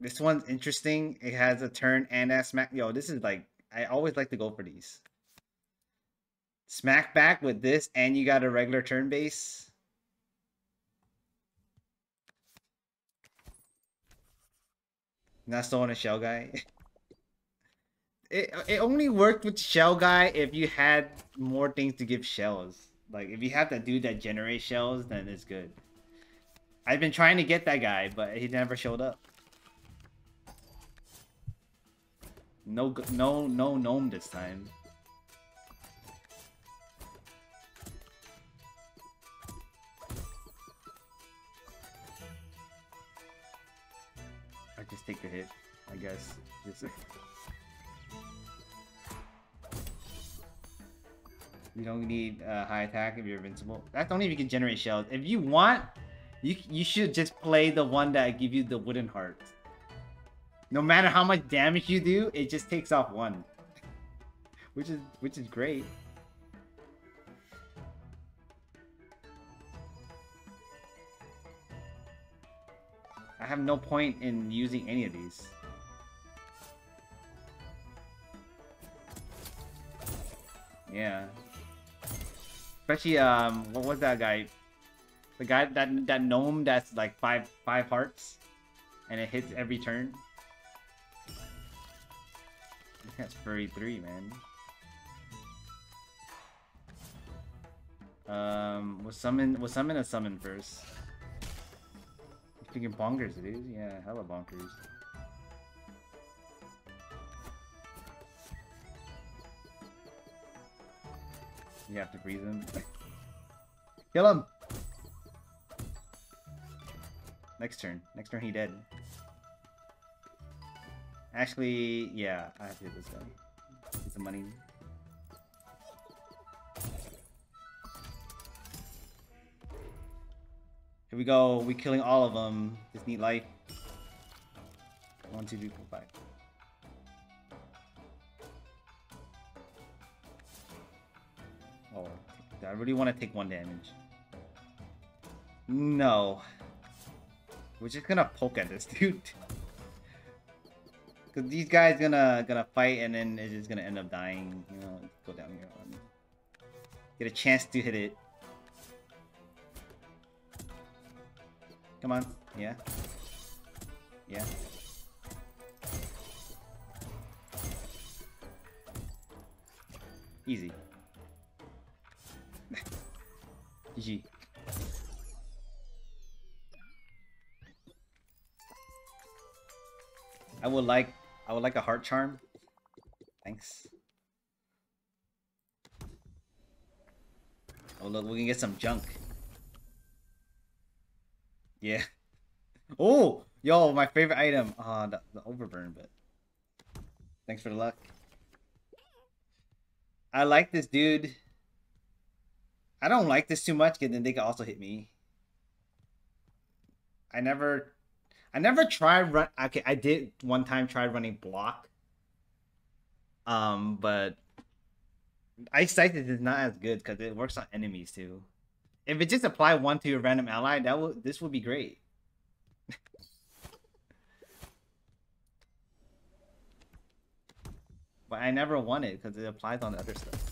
This one's interesting. It has a turn and a smack. Yo, this is like I always like to go for these. Smack back with this, and you got a regular turn base. Not still on a shell guy. it it only worked with shell guy if you had more things to give shells. Like if you have that dude that generates shells, then it's good. I've been trying to get that guy, but he never showed up. No, no, no gnome this time. I just take the hit, I guess. Just... You don't need uh, high attack if you're invincible. That's only if you can generate shells. If you want, you you should just play the one that give you the wooden heart. No matter how much damage you do, it just takes off one. Which is which is great. I have no point in using any of these. Yeah. Especially um what was that guy? The guy that that gnome that's like five five hearts and it hits every turn. That's furry three, man. Um was summon was summon a summon first. Freaking bonkers, dude. Yeah, hella bonkers. You have to freeze him. Kill him! Next turn. Next turn he dead. Actually, yeah, I have to hit this guy. Get some money. Here we go. We killing all of them. Just need life. One, two, three, four, five. Oh, I really want to take one damage. No. We're just gonna poke at this dude. Cause these guys gonna gonna fight and then it's just gonna end up dying. You know, go down here. Get a chance to hit it. Come on. Yeah. Yeah. Easy. GG. I would like I would like a heart charm. Thanks. Oh look, we can get some junk. Yeah. Oh, yo, my favorite item. Ah, uh, the, the overburn, but thanks for the luck. I like this dude. I don't like this too much, because then they can also hit me. I never, I never tried run. Okay, I did one time try running block. Um, but Ice Sighted is not as good because it works on enemies too. If it just apply one to your random ally, that would this would be great. but I never won it because it applies on the other stuff.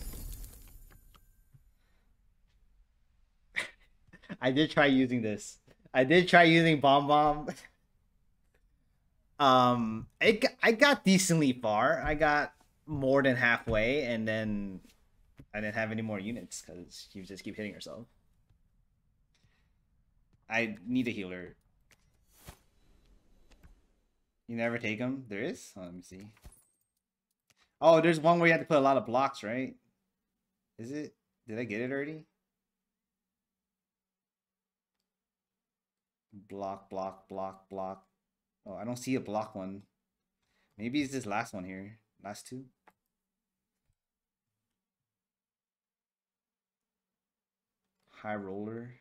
I did try using this. I did try using Bomb Bomb. um, it I got decently far. I got more than halfway, and then I didn't have any more units because you just keep hitting yourself. I need a healer. You never take them? There is? Oh, let me see. Oh, there's one where you have to put a lot of blocks, right? Is it? Did I get it already? Block, block, block, block. Oh, I don't see a block one. Maybe it's this last one here. Last two. High roller.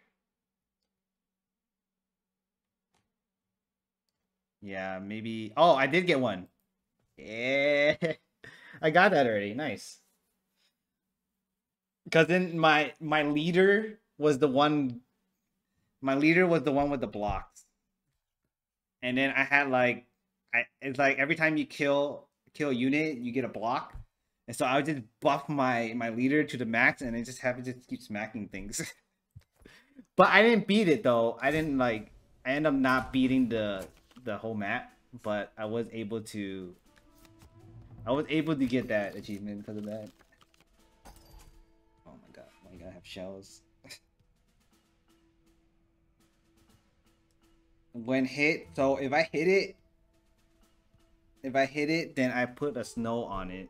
Yeah, maybe. Oh, I did get one. Yeah, I got that already. Nice. Because then my my leader was the one. My leader was the one with the blocks, and then I had like I it's like every time you kill kill unit, you get a block. And so I would just buff my my leader to the max, and it just happens to keep smacking things. but I didn't beat it though. I didn't like. I end up not beating the the whole map, but I was able to. I was able to get that achievement because of that. Oh my god! I gotta have shells. When hit, so if I hit it, if I hit it, then I put a snow on it.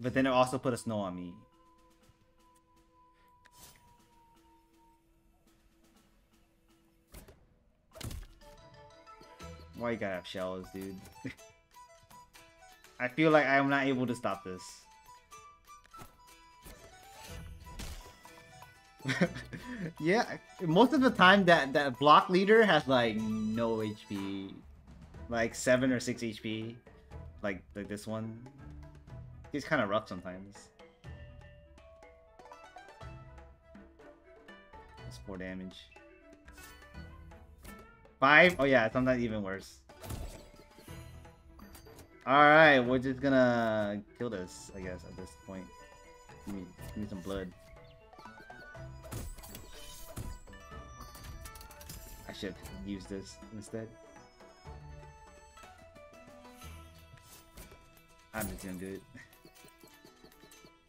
But then it also put a snow on me. Why you gotta have shells, dude? I feel like I'm not able to stop this. yeah, most of the time that that block leader has like no HP, like seven or six HP, like like this one. He's kind of rough sometimes. That's four damage. Five? Oh yeah, sometimes even worse. Alright, we're just gonna kill this, I guess, at this point. Give me, give me some blood. Should use this instead. I'm just gonna do it.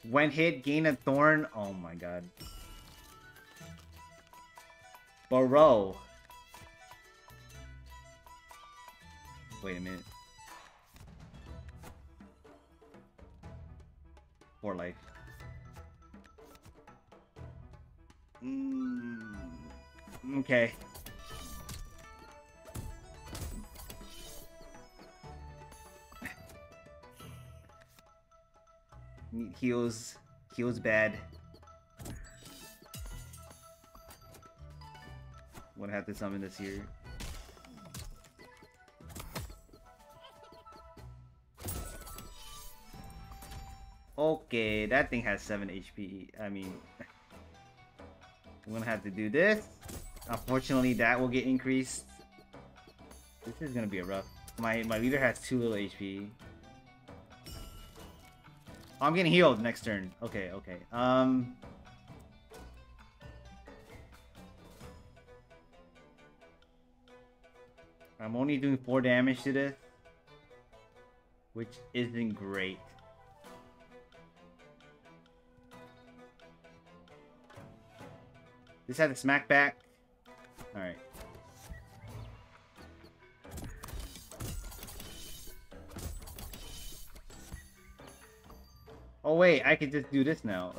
When hit, gain a thorn. Oh my god. Burrow. Wait a minute. For life. Mm, okay. Heals heals bad. Gonna have to summon this here? Okay, that thing has 7 HP. I mean, I'm gonna have to do this. Unfortunately, that will get increased. This is gonna be a rough. My my leader has too little HP. Oh, I'm getting healed next turn. Okay, okay. Um... I'm only doing 4 damage to this. Which isn't great. This had a smack back. Alright. Oh wait, I can just do this now.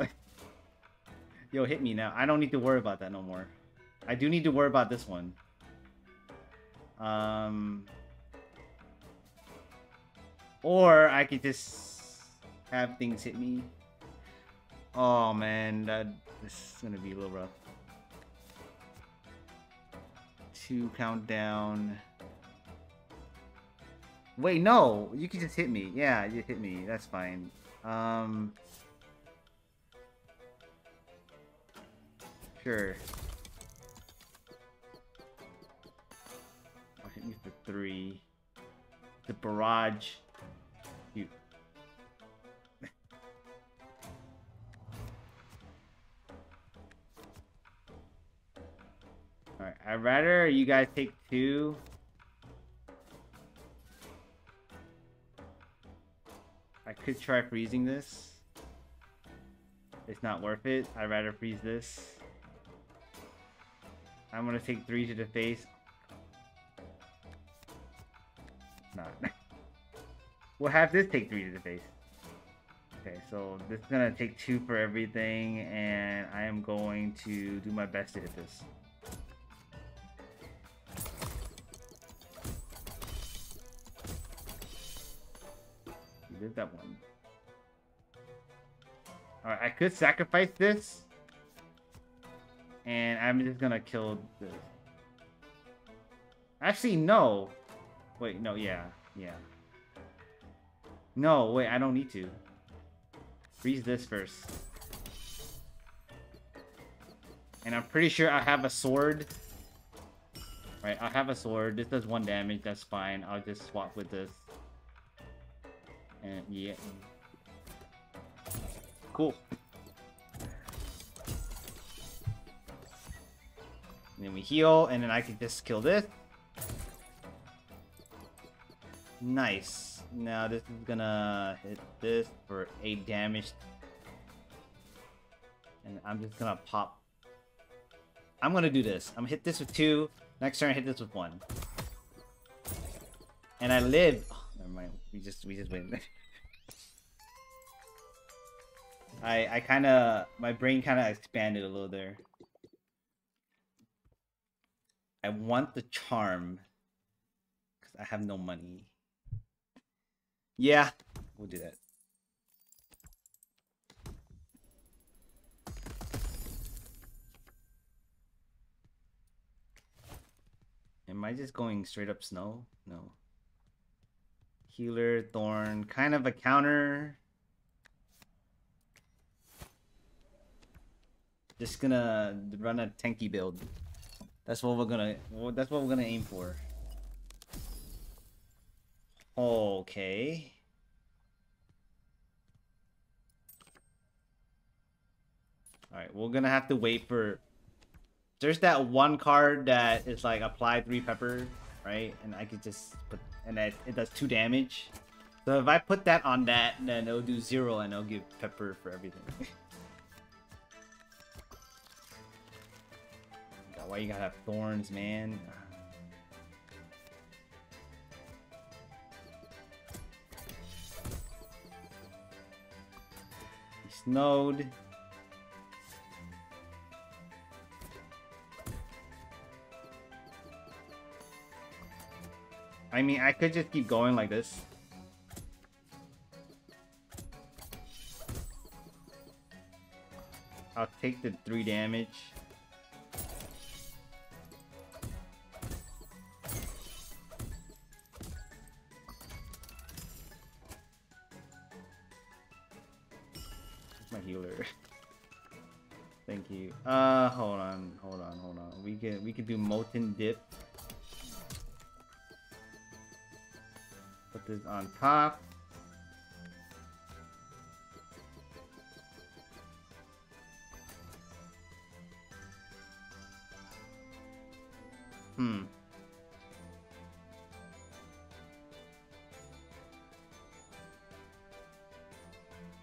Yo, hit me now. I don't need to worry about that no more. I do need to worry about this one. Um... Or I could just have things hit me. Oh man, that this is gonna be a little rough. Two countdown. Wait, no, you can just hit me. Yeah, you hit me. That's fine. Um. Sure. I'll hit me for three. The barrage. You. Alright, I'd rather you guys take two I could try freezing this. It's not worth it. I'd rather freeze this. I'm gonna take three to the face. Not. we'll have this take three to the face. Okay, so this is gonna take two for everything, and I am going to do my best to hit this. That one. Alright, I could sacrifice this. And I'm just gonna kill this. Actually, no. Wait, no, yeah. Yeah. No, wait, I don't need to. Freeze this first. And I'm pretty sure I have a sword. Right, I have a sword. This does one damage. That's fine. I'll just swap with this. Yeah. Cool. And then we heal, and then I can just kill this. Nice. Now this is gonna hit this for 8 damage. And I'm just gonna pop. I'm gonna do this. I'm gonna hit this with 2. Next turn, I hit this with 1. And I live. Oh, never mind. We just we just win. I I kind of my brain kind of expanded a little there. I want the charm because I have no money. Yeah, we'll do that. Am I just going straight up snow? No. Healer, Thorn, kind of a counter. Just gonna run a tanky build. That's what we're gonna. That's what we're gonna aim for. Okay. Alright, we're gonna have to wait for... There's that one card that is like apply three pepper, right? And I could just put... And it, it does two damage. So if I put that on that, then it'll do zero and it'll give pepper for everything. why you gotta have thorns, man? snowed. I mean, I could just keep going like this. I'll take the 3 damage. Can do molten dip. Put this on top. Hmm.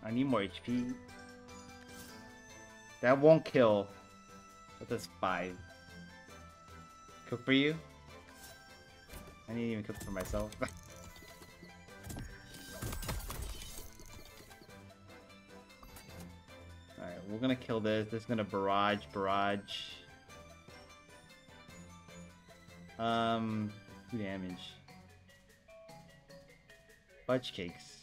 I need more HP. That won't kill. That does 5. Cook for you? I need to even cook for myself. Alright, we're gonna kill this. This is gonna barrage, barrage. Um, 2 damage. Fudge cakes.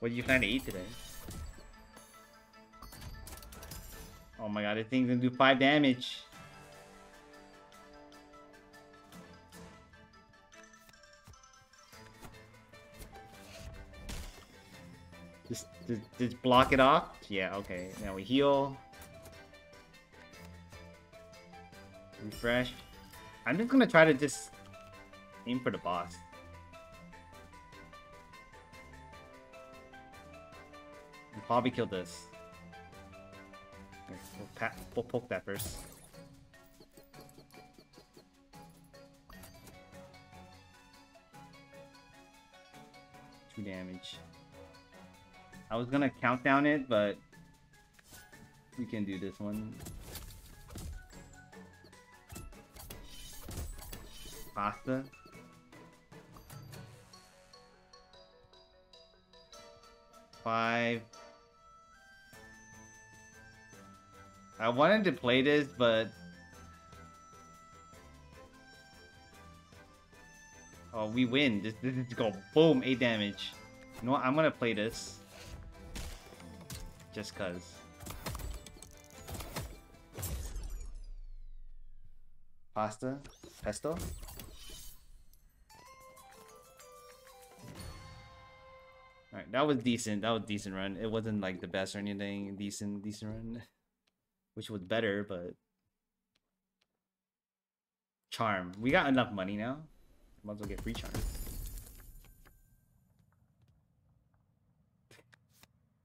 What do you plan to eat today? Oh my god, this thing's gonna do 5 damage. Just, just, just block it off? Yeah, okay. Now we heal. Refresh. I'm just gonna try to just aim for the boss. Probably kill this. we'll, we'll poke that first. Two damage. I was gonna count down it, but we can do this one. Pasta. Five. I wanted to play this, but... Oh, we win. This, this is go boom, 8 damage. You know what? I'm gonna play this. Just cause. Pasta? Pesto? Alright, that was decent. That was decent run. It wasn't like the best or anything. Decent, decent run. Which was better, but charm. We got enough money now. Might as well get free charm.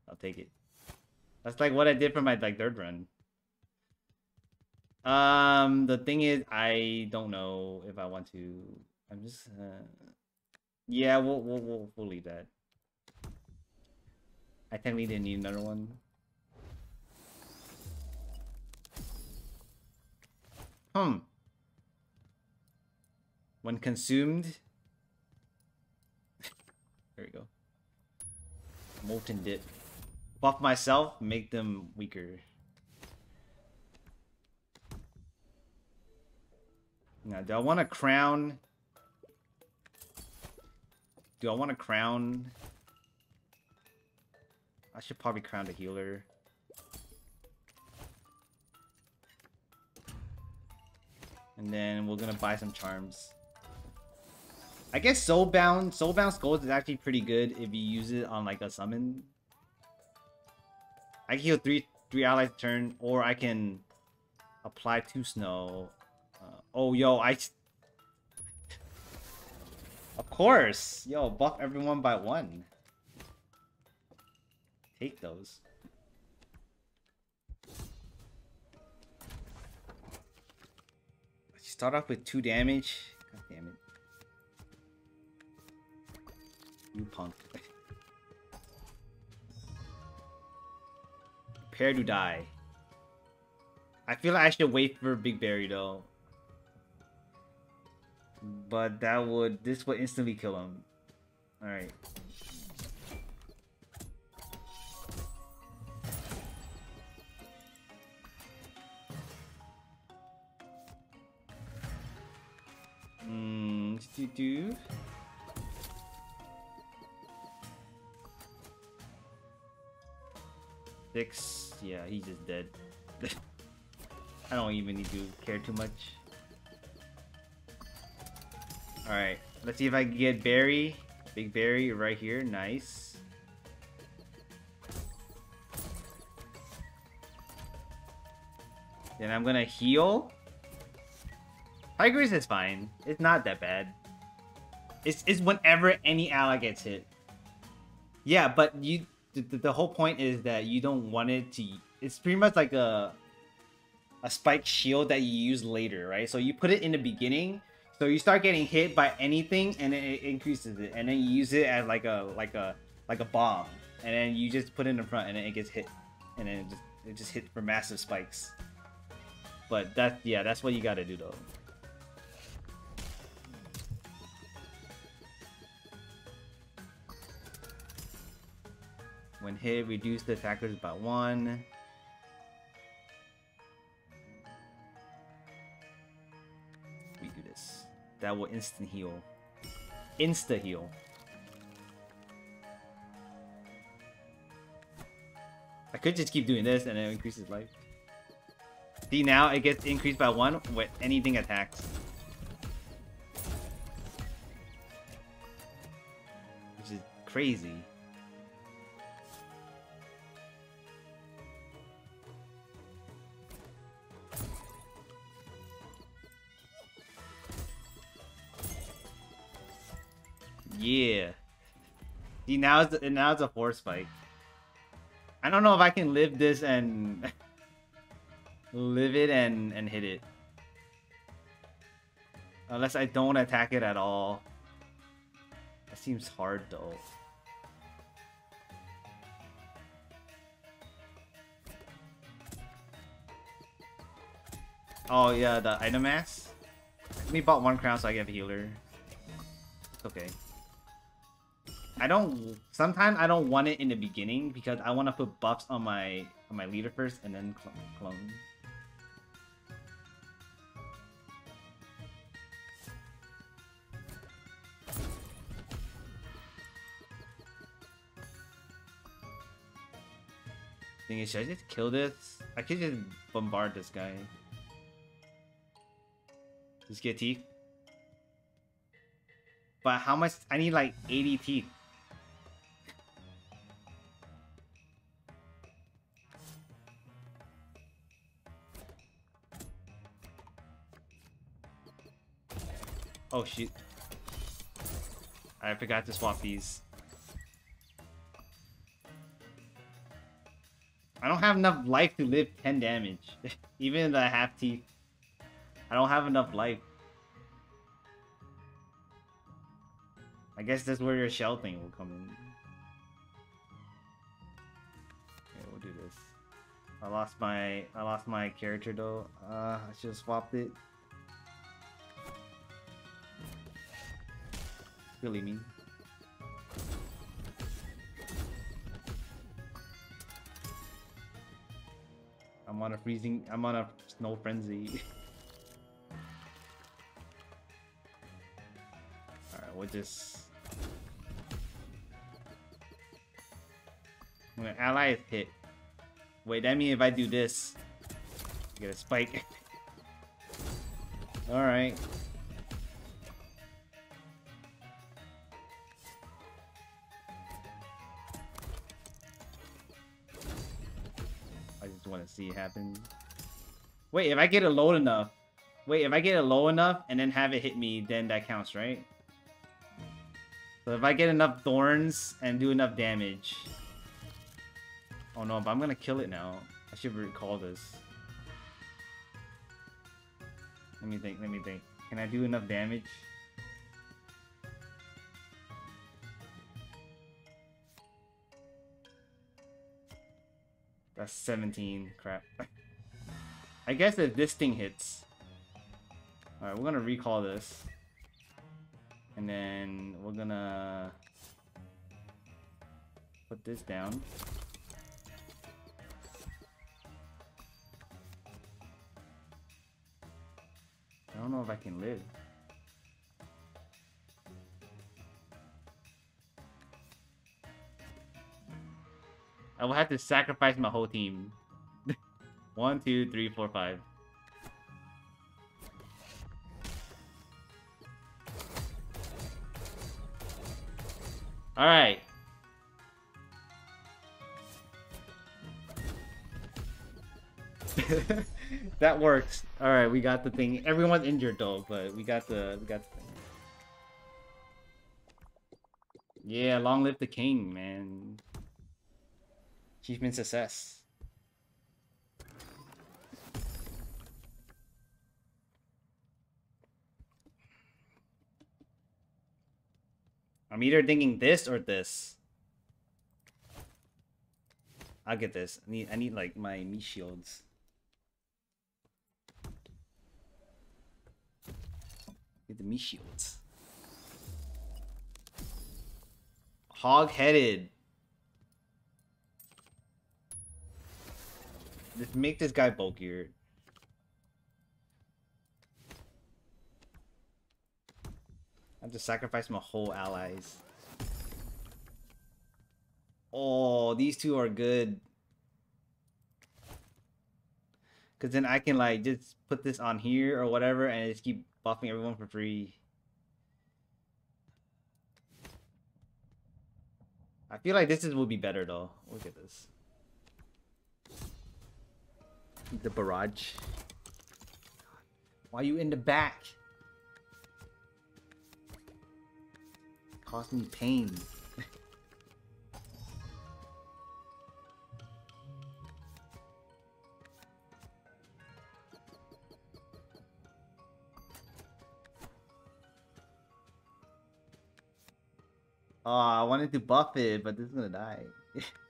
I'll take it. That's like what I did for my like third run. Um, the thing is, I don't know if I want to. I'm just. Uh, yeah, we'll we'll we'll, we'll leave that. I technically didn't need another one. Hmm. When consumed. there we go. Molten dip. Buff myself, make them weaker. Now, do I want to crown? Do I want to crown? I should probably crown the healer. And then we're gonna buy some charms. I guess Soulbound, Soulbound Skulls is actually pretty good if you use it on like a summon. I can heal three three allies turn, or I can apply two snow. Uh, oh, yo, I. Of course, yo, buff everyone by one. Take those. Start off with two damage. God damn it. You punk. Prepare to die. I feel like I should wait for Big Berry though. But that would this would instantly kill him. Alright. Do. Six. Yeah, he's just dead. I don't even need to care too much. Alright, let's see if I can get Berry. Big Berry right here. Nice. Then I'm gonna heal. Tigris is fine. It's not that bad. It's, it's whenever any ally gets hit. Yeah, but you the, the whole point is that you don't want it to. It's pretty much like a a spike shield that you use later, right? So you put it in the beginning, so you start getting hit by anything, and it increases it, and then you use it as like a like a like a bomb, and then you just put it in the front, and then it gets hit, and then it just it just hit for massive spikes. But that yeah, that's what you got to do though. When hit, reduce the attackers by one. We do this. That will instant heal. Insta heal. I could just keep doing this and it increases life. See now it gets increased by one with anything attacks. Which is crazy. Yeah. See, now it's, now it's a force spike. I don't know if I can live this and... live it and, and hit it. Unless I don't attack it at all. That seems hard though. Oh yeah, the item mass? Let me bought one crown so I get a healer. It's okay. I don't. Sometimes I don't want it in the beginning because I want to put buffs on my on my leader first and then cl clone. Thing is, should I just kill this? I could just bombard this guy. Just get teeth. But how much? I need like 80 teeth. Oh, shoot. I forgot to swap these. I don't have enough life to live 10 damage. Even I have teeth. I don't have enough life. I guess that's where your shell thing will come in. Okay, we'll do this. I lost my I lost my character though. Uh, I should have swapped it. Really mean. I'm on a freezing. I'm on a snow frenzy. Alright, we'll just. When an ally is hit. Wait, that means if I do this, I get a spike. Alright. See it happen. Wait, if I get it low enough. Wait, if I get it low enough and then have it hit me, then that counts, right? So if I get enough thorns and do enough damage. Oh no, but I'm gonna kill it now. I should recall this. Let me think, let me think. Can I do enough damage? That's 17. Crap. I guess if this thing hits. Alright, we're gonna recall this. And then we're gonna put this down. I don't know if I can live. I will have to sacrifice my whole team. One, two, three, four, five. Alright. that works. Alright, we got the thing. Everyone's injured though, but we got the we got the thing. Yeah, long live the king, man. Achievement success. I'm either thinking this or this. I'll get this. I need I need like my me shields. Get the me shields. Hog-headed. Just make this guy bulkier. I have to sacrifice my whole allies. Oh, these two are good. Because then I can like just put this on here or whatever and just keep buffing everyone for free. I feel like this is will be better though. Look at this. The barrage. Why are you in the back? Caused me pain. Oh, I wanted to buff it, but this is gonna die.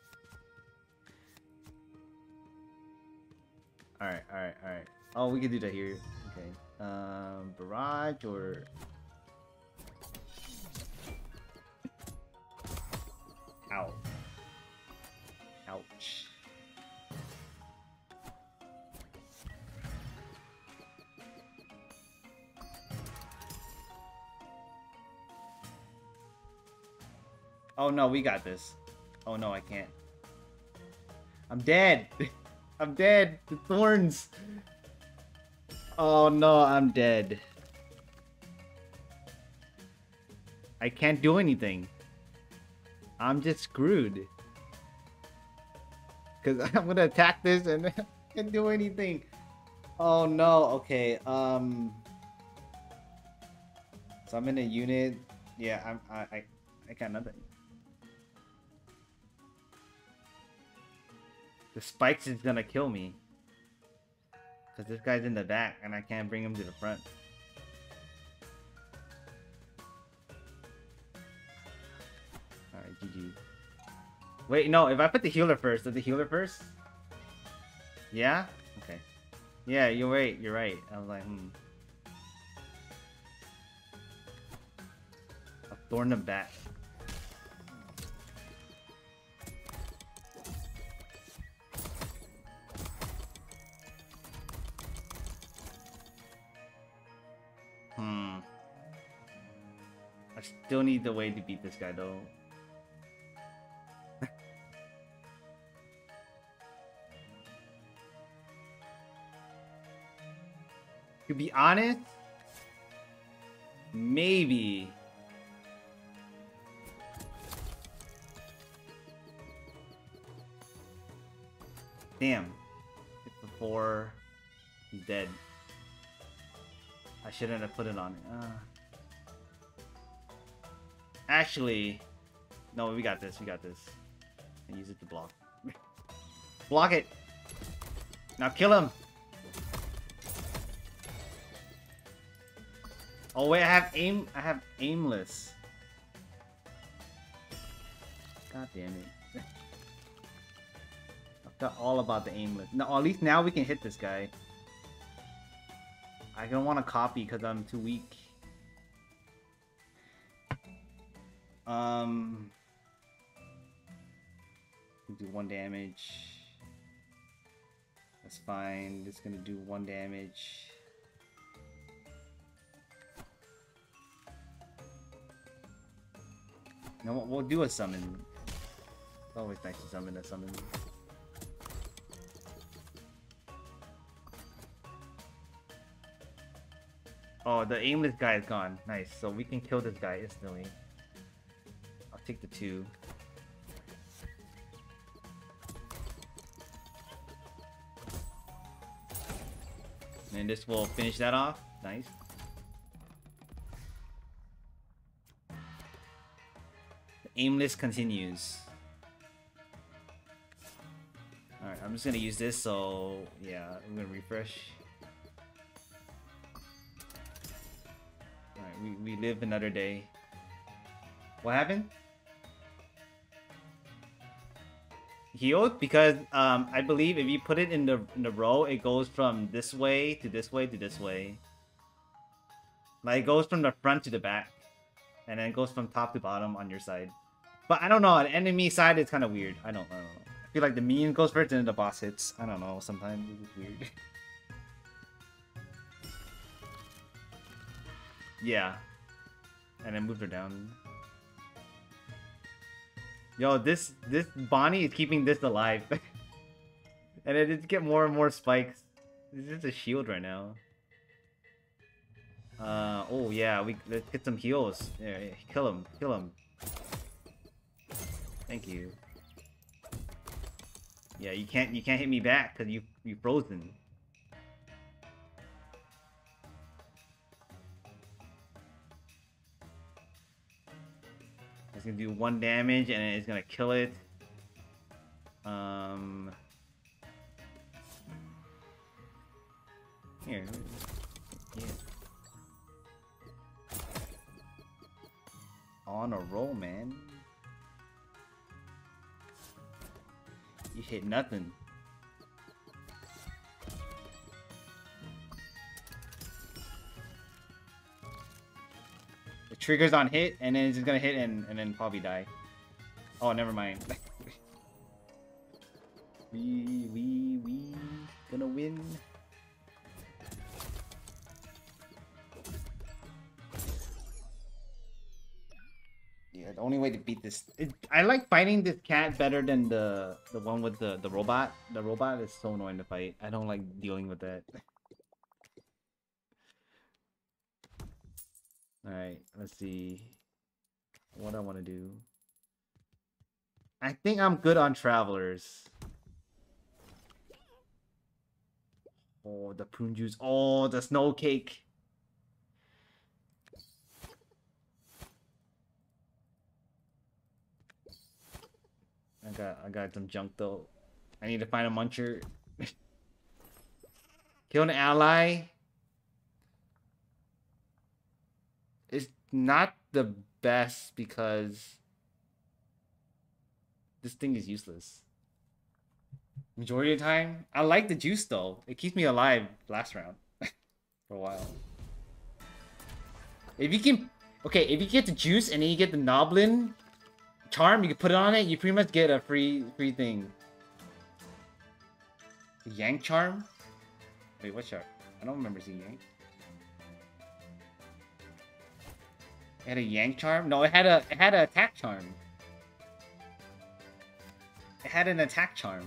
alright, alright, alright. Oh, we can do that here. Okay. Um, barrage or... Ow. Ouch. Oh no, we got this. Oh no, I can't. I'm dead. I'm dead. The thorns. Oh no, I'm dead. I can't do anything. I'm just screwed. Cause I'm gonna attack this and can't do anything. Oh no, okay, um... So I'm in a unit. Yeah, I'm. I. I, I got nothing. The spikes is gonna kill me. Cause this guy's in the back and I can't bring him to the front. Alright, GG. Wait, no, if I put the healer first, does the healer first? Yeah? Okay. Yeah, you're right, you're right. I was like, hmm. I'll thorn back. Still need the way to beat this guy though. to be honest, maybe. Damn. Before he's dead. I shouldn't have put it on. Uh, actually, no, we got this. We got this. And use it to block. block it. Now kill him. Oh wait, I have aim. I have aimless. God damn it. I forgot all about the aimless. No, at least now we can hit this guy. I don't want to copy because I'm too weak. Um, do one damage. That's fine. It's gonna do one damage. No, we'll do a summon. It's always nice to summon a summon. Oh, the aimless guy is gone. Nice. So we can kill this guy instantly. Take the two. And this will finish that off. Nice. The aimless continues. Alright, I'm just gonna use this, so yeah, I'm gonna refresh. Alright, we, we live another day. What happened? Healed because um I believe if you put it in the in the row, it goes from this way to this way to this way. Like it goes from the front to the back, and then it goes from top to bottom on your side. But I don't know. On enemy side, it's kind of weird. I don't, I don't know. I feel like the minion goes first and then the boss hits. I don't know. Sometimes it's weird. Yeah. And then moved her down. Yo, this this Bonnie is keeping this alive. and it did get more and more spikes. This is a shield right now. Uh oh yeah, we let's get some heals. Yeah, kill him, kill him. Thank you. Yeah, you can't you can't hit me back because you you frozen. It's gonna do one damage and it's gonna kill it. Um. Here. Yeah. On a roll, man. You hit nothing. Triggers on hit, and then it's just gonna hit and, and then probably die. Oh, never mind. we, we, we gonna win. Yeah, the only way to beat this... It, I like fighting this cat better than the the one with the, the robot. The robot is so annoying to fight. I don't like dealing with that. Alright, let's see what I want to do. I think I'm good on travelers. Oh, the prune juice. Oh, the snow cake. I got I got some junk though. I need to find a muncher. Kill an ally. Not the best because this thing is useless. Majority of the time, I like the juice though. It keeps me alive last round for a while. If you can, okay, if you get the juice and then you get the Noblin charm, you can put it on it. You pretty much get a free free thing. Yank charm. Wait, what charm? I don't remember seeing Yank. It had a Yank charm? No, it had a it had an attack charm. It had an attack charm.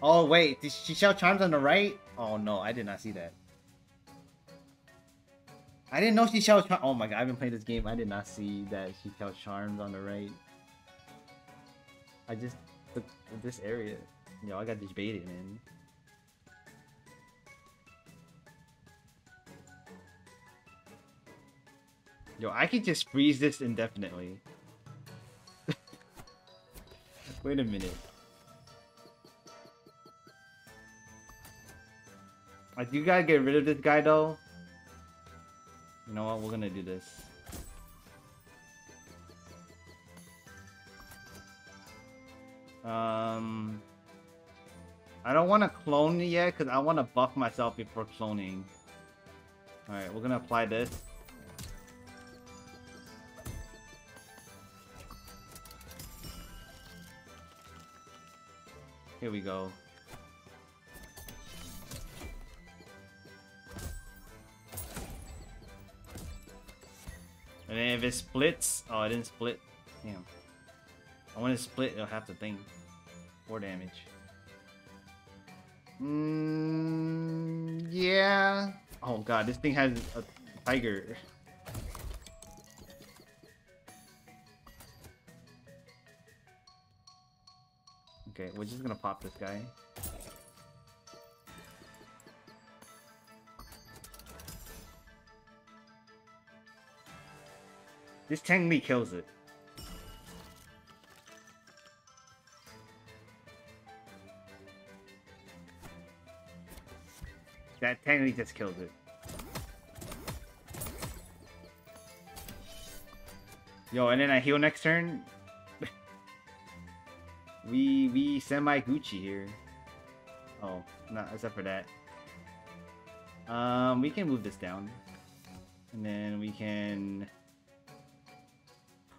Oh wait, did she shout charms on the right? Oh no, I did not see that. I didn't know she shouts charms. Oh my god, I've been playing this game. I did not see that she shouts charms on the right. I just this area. Yo, I got this baited, man. Yo, I could just freeze this indefinitely. Wait a minute. I do gotta get rid of this guy though. You know what? We're gonna do this. Um, I don't want to clone yet because I want to buff myself before cloning. Alright, we're gonna apply this. Here we go. And then if it splits, oh, it didn't split. Damn. I want to split, it'll have the thing. Four damage. Mmm, yeah. Oh god, this thing has a tiger. Okay, we're just gonna pop this guy. This technically kills it. That technically just kills it. Yo, and then I heal next turn. We we semi Gucci here. Oh, not except for that. Um, we can move this down, and then we can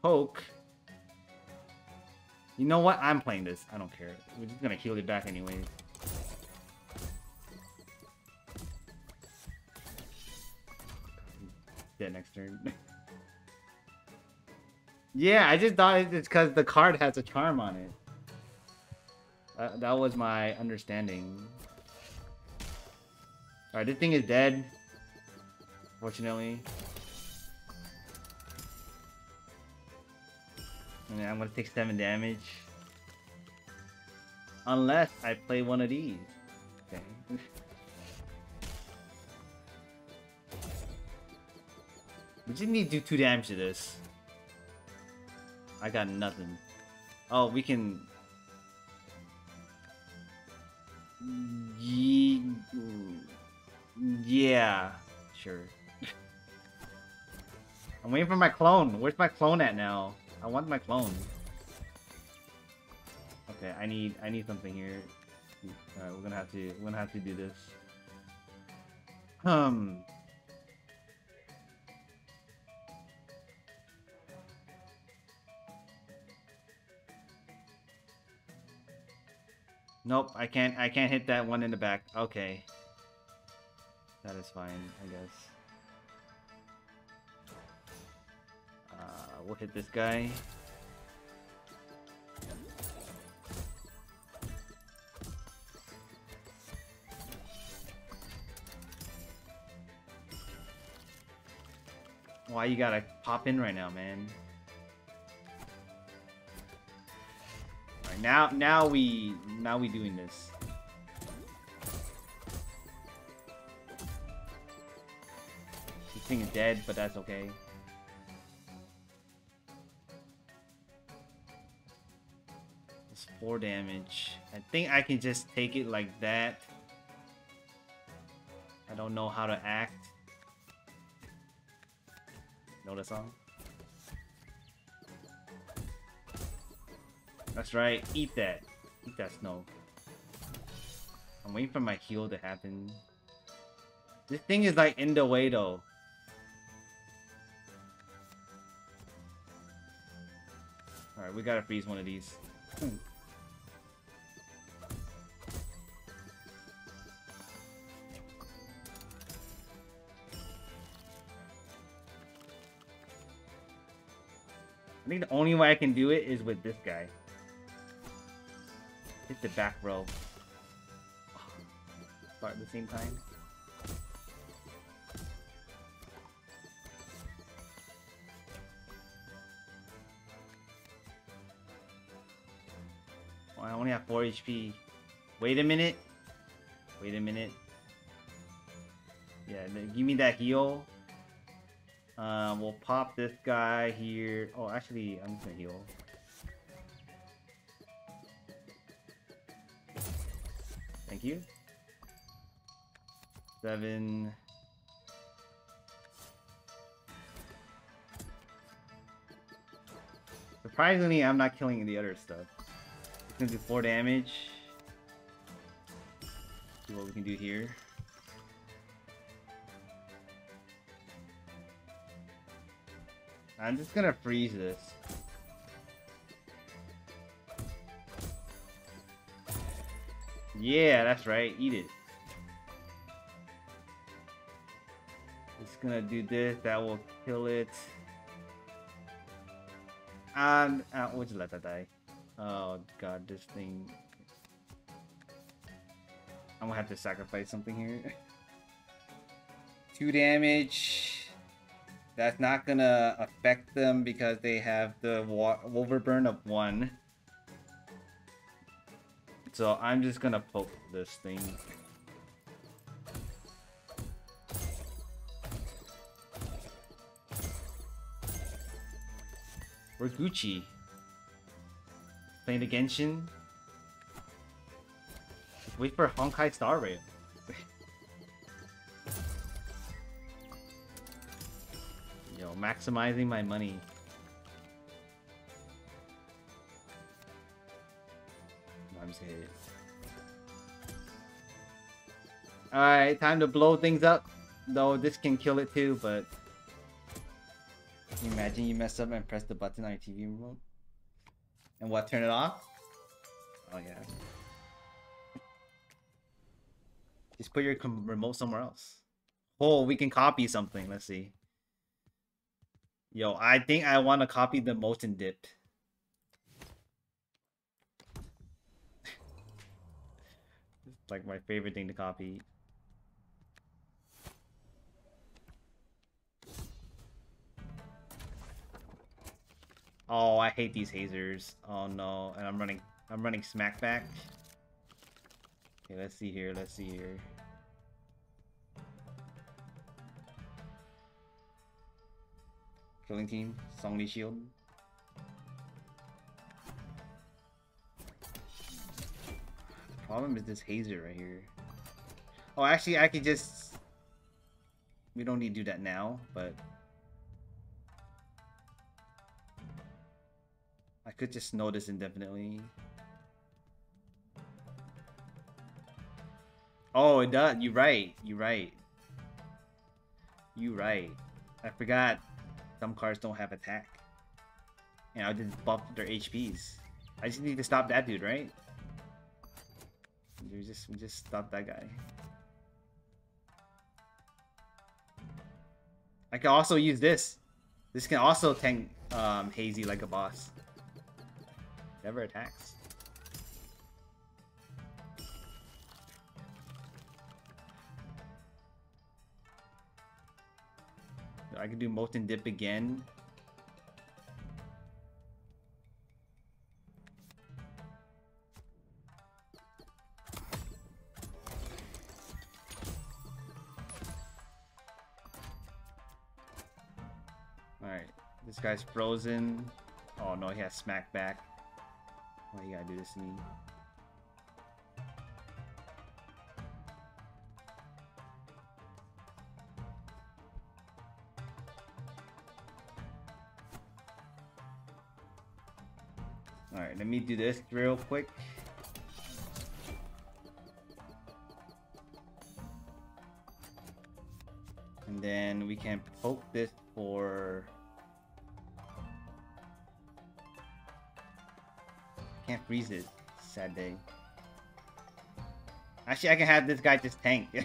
poke. You know what? I'm playing this. I don't care. We're just gonna heal it back anyways. Dead next turn. yeah, I just thought it's because the card has a charm on it. Uh, that was my understanding. Alright, this thing is dead. Fortunately. And I'm gonna take 7 damage. Unless I play one of these. Okay. we just need to do 2 damage to this. I got nothing. Oh, we can... yeah, sure. I'm waiting for my clone. Where's my clone at now? I want my clone. Okay, I need I need something here. Alright, we're gonna have to we're gonna have to do this. Um Nope, I can't I can't hit that one in the back. Okay. That is fine, I guess. Uh, we'll hit this guy. Why you gotta pop in right now, man? Now now we now we doing this. thing is dead, but that's okay. It's 4 damage. I think I can just take it like that. I don't know how to act. Know the song? That's right, eat that. Eat that snow. I'm waiting for my heal to happen. This thing is like in the way though. Alright, we gotta freeze one of these. I think the only way I can do it is with this guy. Hit the back row. Start at the same time. I only have 4 HP. Wait a minute. Wait a minute. Yeah, give me that heal. Um, we'll pop this guy here. Oh, actually, I'm just gonna heal. You. Seven. Surprisingly, I'm not killing the other stuff. It's gonna do four damage. See what we can do here. I'm just gonna freeze this. Yeah, that's right. Eat it. It's gonna do this. That will kill it. And uh, we'll just let that die. Oh god, this thing. I'm gonna have to sacrifice something here. Two damage. That's not gonna affect them because they have the Overburn of one. So I'm just gonna poke this thing. We're Gucci. Playing the Genshin. Wait for Honkai Star Rail. Yo, maximizing my money. Alright, time to blow things up. Though this can kill it too, but... Can you imagine you mess up and press the button on your TV remote? And what, turn it off? Oh yeah. Just put your remote somewhere else. Oh, we can copy something. Let's see. Yo, I think I want to copy the Molten Dip. Like my favorite thing to copy. Oh, I hate these hazers. Oh no, and I'm running I'm running smack back. Okay, let's see here, let's see here. Killing team, Songli shield. Problem is this hazer right here. Oh, actually, I could just... We don't need to do that now, but... I could just know this indefinitely. Oh, it does. You're right. You're right. You're right. I forgot some cards don't have attack. And I just buff their HPs. I just need to stop that dude, right? We just we just stop that guy. I can also use this. This can also tank um, Hazy like a boss. Never attacks. I can do Molten Dip again. Guy's frozen. Oh no, he has smack back. Why you gotta do this me? Alright, let me do this real quick. And then we can poke this for... Can't freeze it. Sad day. Actually, I can have this guy just tank.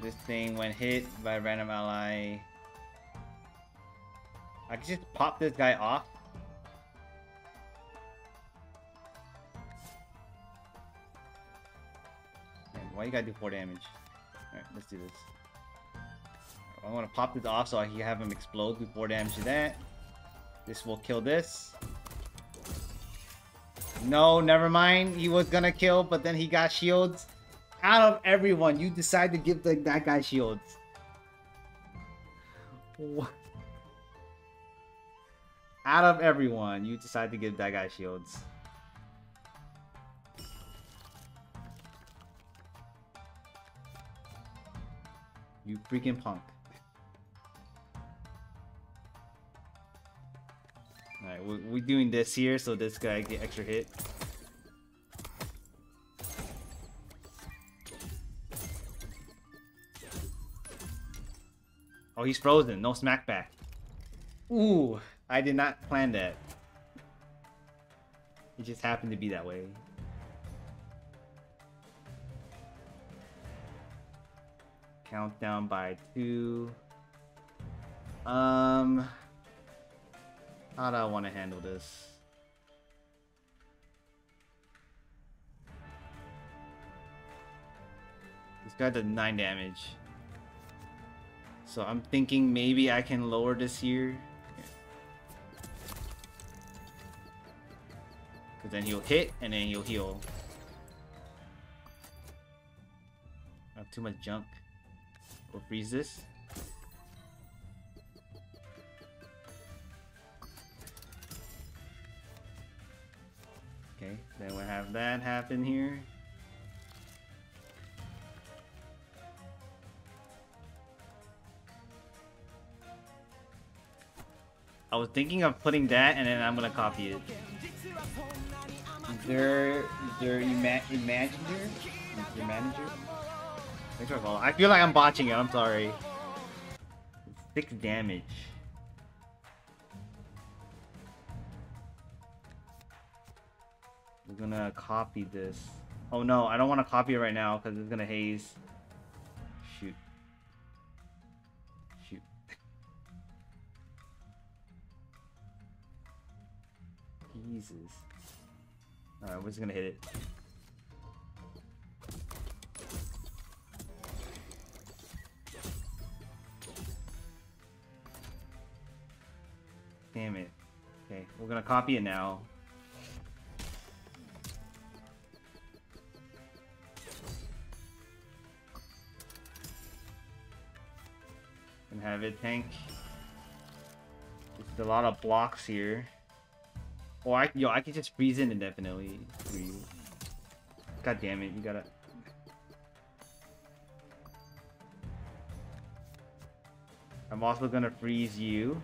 this thing when hit by random ally. I can just pop this guy off. Why you gotta do 4 damage? Let's do this. I want to pop this off so I can have him explode, do 4 damage to that. This will kill this. No, never mind. He was gonna kill, but then he got shields out of everyone, you decide to give the, that guy shields. What? Out of everyone, you decide to give that guy shields. You freaking punk. Alright, we're, we're doing this here so this guy get extra hit. Oh, he's frozen. No smack back. Ooh, I did not plan that. It just happened to be that way. Countdown by two. Um, how do I want to handle this? This guy did 9 damage. So I'm thinking maybe I can lower this here. Because then he'll hit and then he'll heal. Too much junk. We'll freeze this. Okay, then we'll have that happen here. I was thinking of putting that and then I'm gonna copy it. Is there, is there ima Imagineer? Is there manager? Thanks for I feel like I'm botching it, I'm sorry. Six damage. We're gonna copy this. Oh no, I don't want to copy it right now because it's gonna haze. Shoot. Shoot. Jesus. Alright, we're just gonna hit it. Gonna copy it now. And have it tank. There's a lot of blocks here. Or I yo, I can just freeze in indefinitely. God damn it, you gotta I'm also gonna freeze you.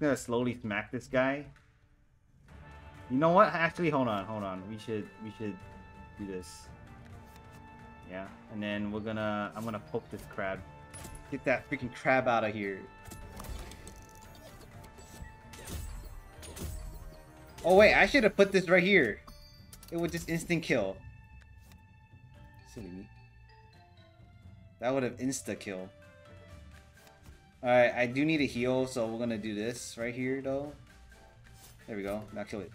Gonna slowly smack this guy. You know what? Actually, hold on, hold on. We should, we should do this. Yeah, and then we're gonna, I'm gonna poke this crab. Get that freaking crab out of here. Oh wait, I should have put this right here. It would just instant kill. Silly me. That would have insta kill. Alright, I do need a heal, so we're gonna do this right here though. There we go. Now kill it.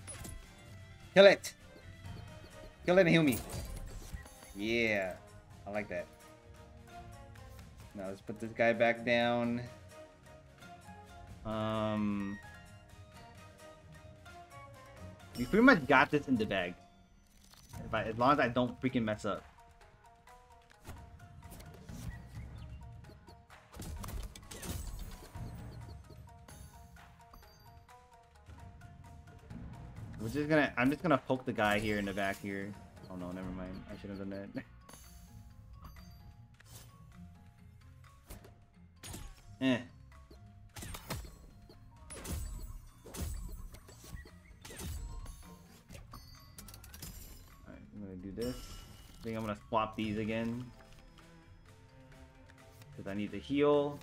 Kill it! Kill it and heal me. Yeah. I like that. Now let's put this guy back down. Um, we pretty much got this in the bag. I, as long as I don't freaking mess up. We're just gonna, I'm just gonna poke the guy here in the back here. Oh no, never mind. I should have done that. eh. Alright, I'm gonna do this. I think I'm gonna swap these again. Because I need to heal.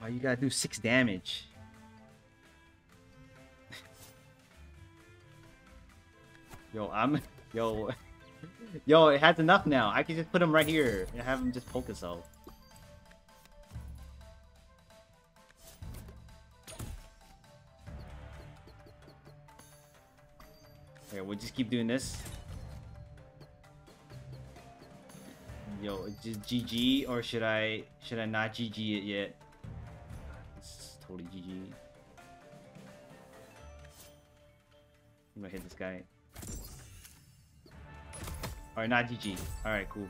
Why you gotta do six damage? Yo, I'm... Yo... Yo, it has enough now. I can just put him right here and have him just poke himself. Okay, we'll just keep doing this. Yo, just GG or should I should I not GG it yet? It's totally GG. I'm gonna hit this guy. Alright, not GG. Alright, cool.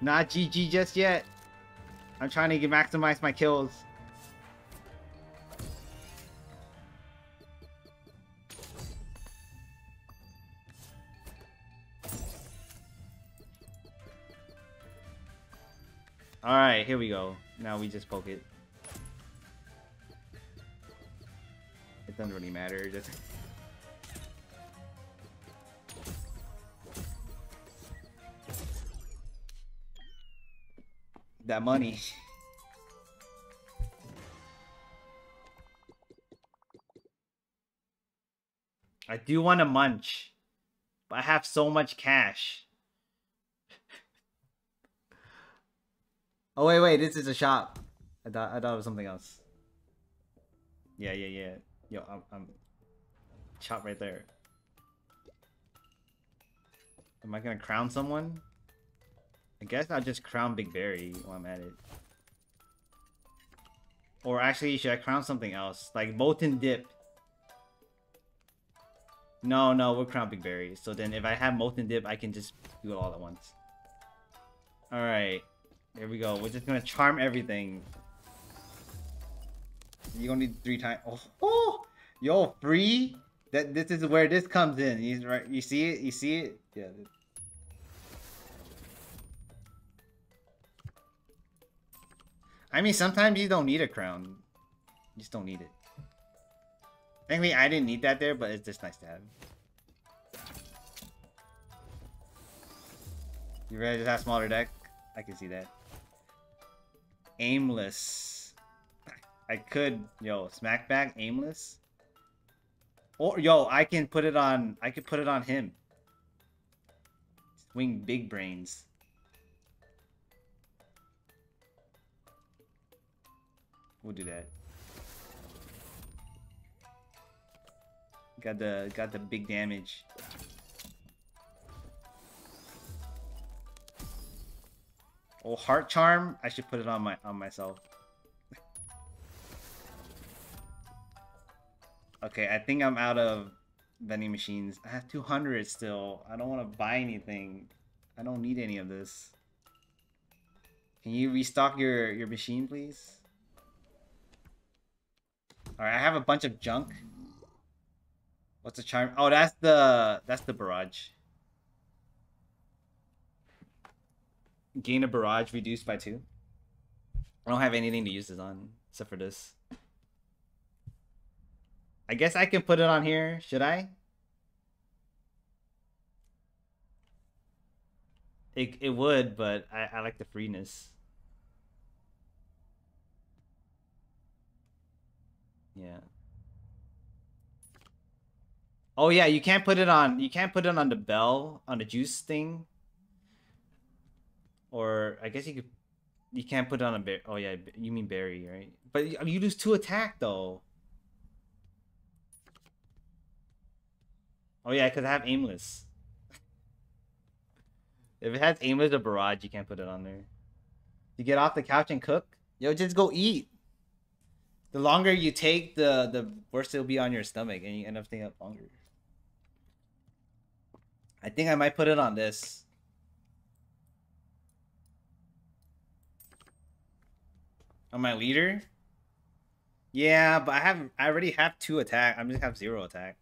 Not GG just yet. I'm trying to maximize my kills. Alright, here we go. Now we just poke it. Doesn't really matter, just... that money. I do want to munch, but I have so much cash. oh wait, wait, this is a shop. I thought I thought it was something else. Yeah, yeah, yeah. Yo, I'm, I'm shop right there. Am I gonna crown someone? I guess I'll just crown Big Berry while I'm at it. Or actually, should I crown something else? Like Molten Dip. No, no, we'll crown Big Berry. So then if I have Molten Dip, I can just do it all at once. Alright. Here we go. We're just gonna charm everything. You gonna need three times. Oh, oh, yo, free. That this is where this comes in. You right. You see it. You see it. Yeah. I mean, sometimes you don't need a crown. You just don't need it. Thankfully, I didn't need that there, but it's just nice to have. You ready to have smaller deck? I can see that. Aimless. I could, yo, smack back aimless. Or yo, I can put it on. I could put it on him. Swing big brains. We'll do that. Got the got the big damage. Oh, heart charm. I should put it on my on myself. Okay, I think I'm out of vending machines. I have 200 still. I don't want to buy anything. I don't need any of this. Can you restock your your machine, please? Alright, I have a bunch of junk. What's the charm? Oh, that's the that's the barrage. Gain a barrage reduced by two. I don't have anything to use this on except for this. I guess I can put it on here. Should I? It it would, but I, I like the freeness. Yeah. Oh yeah, you can't put it on. You can't put it on the bell on the juice thing. Or I guess you could. You can't put it on a bear. Oh yeah, you mean berry, right? But you lose two attack though. Oh yeah, because I have aimless. if it has aimless or barrage, you can't put it on there. You get off the couch and cook? Yo, just go eat. The longer you take, the the worse it'll be on your stomach, and you end up staying up longer. I think I might put it on this. On my leader? Yeah, but I have I already have two attack. I'm just have zero attack.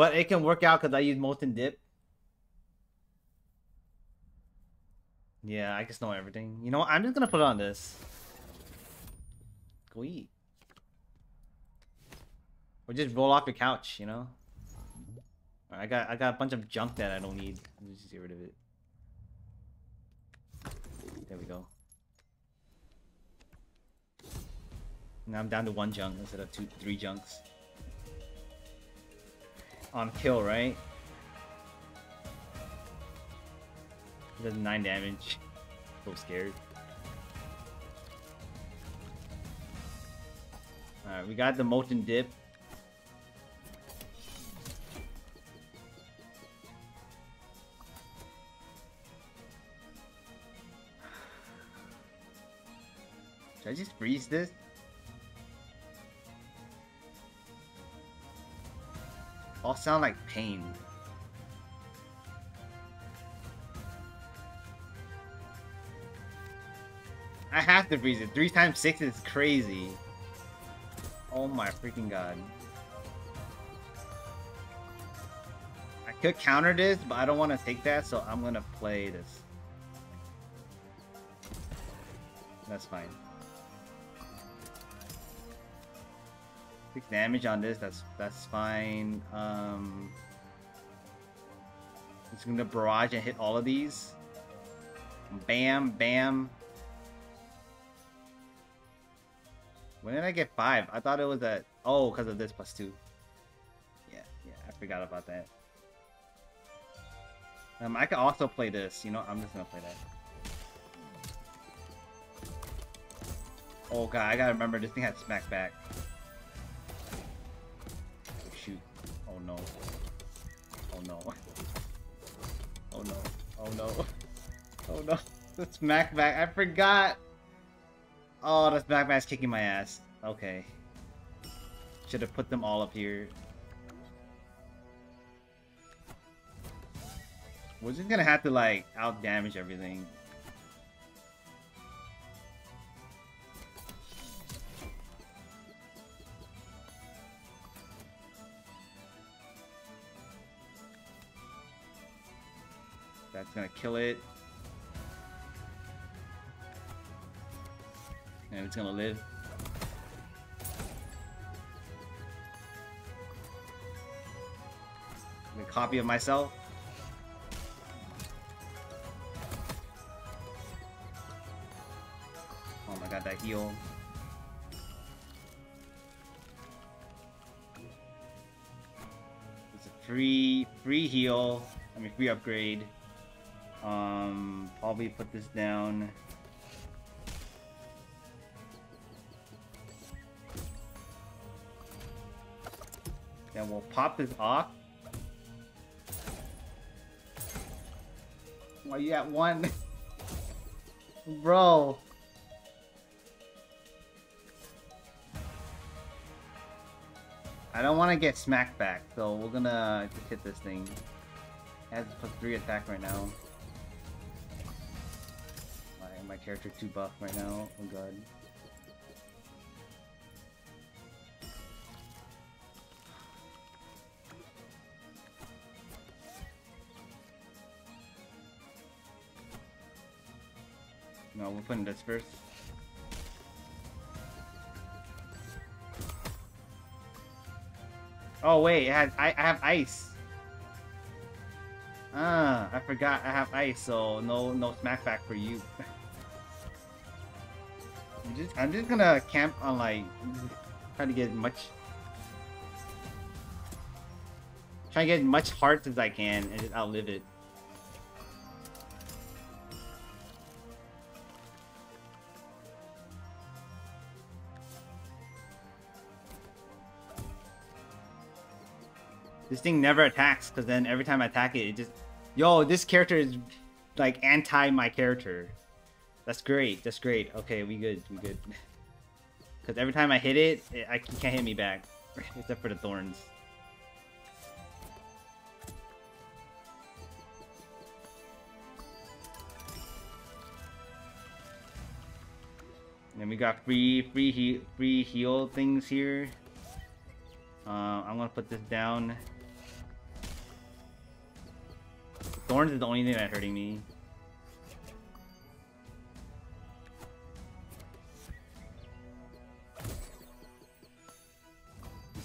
But it can work out because I use molten dip. Yeah, I just know everything. You know what? I'm just gonna put on this. Go eat. Or just roll off your couch, you know? I got I got a bunch of junk that I don't need. Let's just get rid of it. There we go. Now I'm down to one junk instead of two, three junks. On kill, right? It does nine damage. So scared. Alright, we got the molten dip. Should I just freeze this? All sound like pain. I have to freeze it. Three times six is crazy. Oh my freaking god. I could counter this, but I don't want to take that, so I'm gonna play this. That's fine. Six damage on this, that's that's fine. Um it's gonna barrage and hit all of these. Bam, bam. When did I get five? I thought it was at oh, because of this plus two. Yeah, yeah, I forgot about that. Um, I could also play this. You know, I'm just gonna play that. Oh god, I gotta remember this thing had smack back. No. Oh no. Oh no. Oh no. Oh no. The smack back. I forgot. Oh, smack back's kicking my ass. Okay. Should have put them all up here. We're just gonna have to like out damage everything. That's gonna kill it. And it's gonna live. A copy of myself. Oh my god, that heal. It's a free free heal. I mean free upgrade. Um probably put this down. Then we'll pop this off. Why you at one? Bro. I don't want to get smacked back, so we're gonna just hit this thing. It has plus three attack right now. My, character too buff right now. Oh god. No, we're putting this first. Oh wait, it has I, I have ice. Ah, I forgot I have ice, so no no smackback for you. I'm just I'm just gonna camp on like try to get as much try to get as much hearts as I can and just outlive it. This thing never attacks, because then every time I attack it, it just... Yo, this character is, like, anti my character. That's great, that's great. Okay, we good, we good. Because every time I hit it, it I, can't hit me back. Except for the thorns. And we got free free he free heal things here. Uh, I'm gonna put this down. Thorns is the only thing that's hurting me.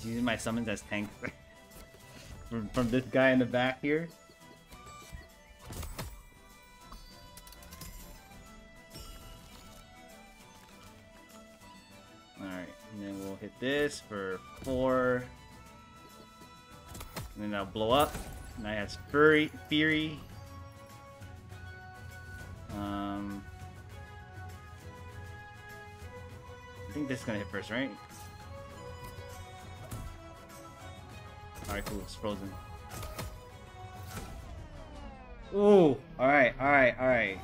Using my summons as tanks from, from this guy in the back here. Alright, and then we'll hit this for four. And then I'll blow up. And I have Fury. Fury. Um, I think this is gonna hit first, right? Alright, cool. It's frozen. Ooh! Alright, alright, alright.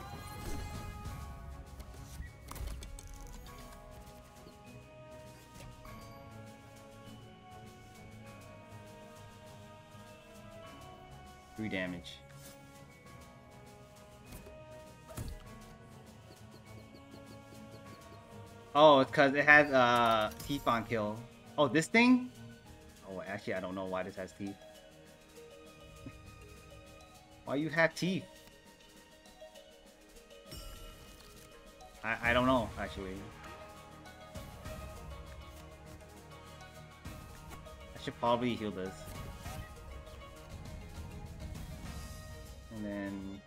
Three damage. Oh, it's because it has uh, teeth on kill. Oh, this thing? Oh, actually, I don't know why this has teeth. why you have teeth? I, I don't know, actually. I should probably heal this. And then...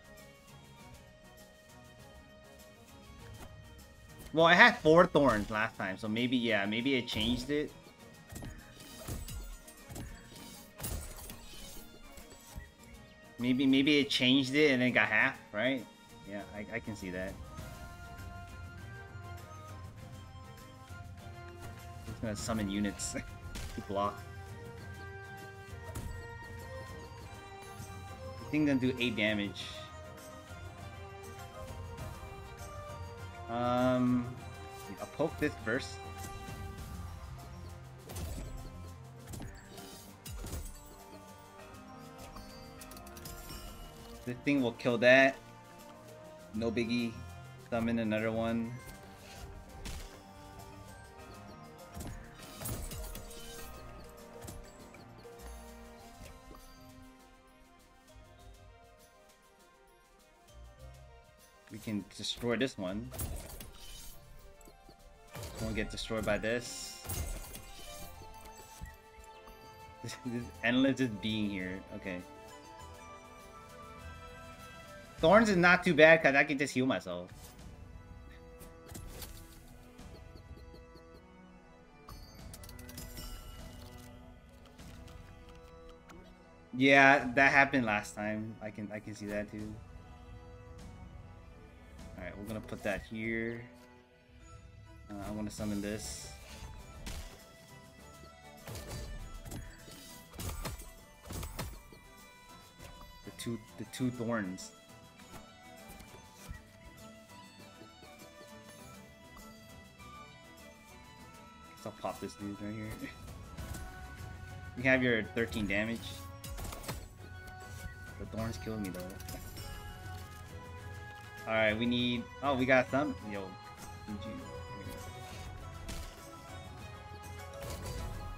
Well, I had four thorns last time, so maybe, yeah, maybe I changed it. Maybe, maybe it changed it and then got half, right? Yeah, I, I can see that. It's gonna summon units to block. thing gonna do 8 damage. Um, I'll poke this first. This thing will kill that. No biggie. Summon another one. We can destroy this one. Won't get destroyed by this. this endless just being here. Okay. Thorns is not too bad because I can just heal myself. Yeah, that happened last time. I can I can see that too. Alright, we're gonna put that here. Uh, I want to summon this. The two, the two thorns. I'll pop this dude right here. you have your 13 damage. The thorns killed me though. Alright, we need... Oh, we got some... Yo.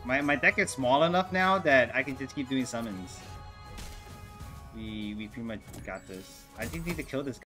My, my deck is small enough now that I can just keep doing summons. We, we pretty much got this. I think we need to kill this guy.